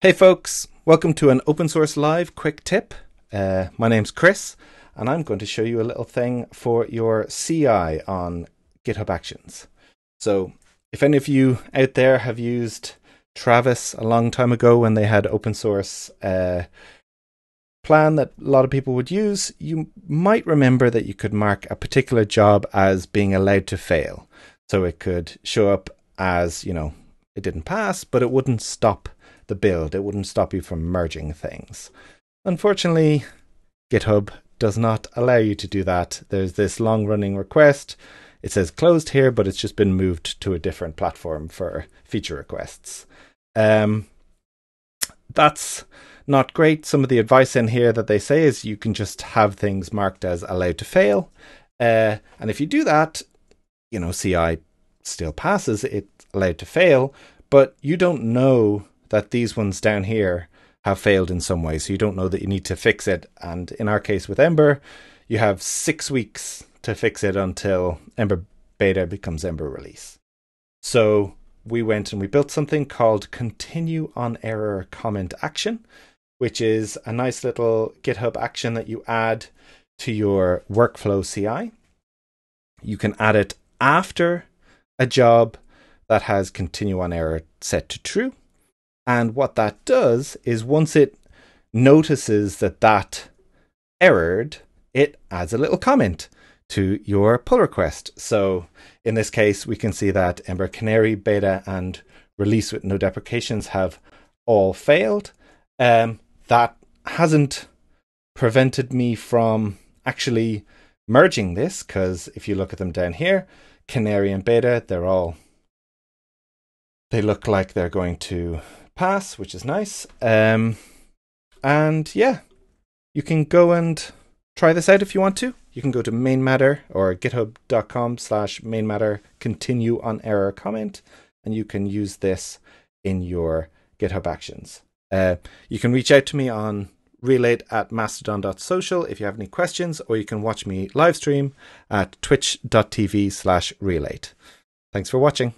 Hey folks, welcome to an open source live quick tip. Uh, my name's Chris, and I'm going to show you a little thing for your CI on GitHub Actions. So, if any of you out there have used Travis a long time ago when they had open source uh, plan that a lot of people would use, you might remember that you could mark a particular job as being allowed to fail. So it could show up as, you know, it didn't pass, but it wouldn't stop the build. It wouldn't stop you from merging things. Unfortunately, GitHub does not allow you to do that. There's this long running request. It says closed here, but it's just been moved to a different platform for feature requests. Um, that's not great. Some of the advice in here that they say is you can just have things marked as allowed to fail. Uh, and if you do that, you know, CI still passes, it's allowed to fail, but you don't know that these ones down here have failed in some way. So you don't know that you need to fix it. And in our case with Ember, you have six weeks to fix it until Ember beta becomes Ember release. So we went and we built something called continue on error comment action, which is a nice little GitHub action that you add to your workflow CI. You can add it after a job that has continue on error set to true. And what that does is once it notices that that errored, it adds a little comment to your pull request. So in this case, we can see that Ember Canary beta and release with no deprecations have all failed. Um, that hasn't prevented me from actually merging this because if you look at them down here, Canary and beta, they're all they look like they're going to pass, which is nice. Um, and yeah, you can go and try this out if you want to. You can go to Mainmatter or github.com slash mainmatter continue on error comment, and you can use this in your GitHub actions. Uh, you can reach out to me on relate at mastodon.social if you have any questions, or you can watch me live stream at twitch.tv slash relate. Thanks for watching.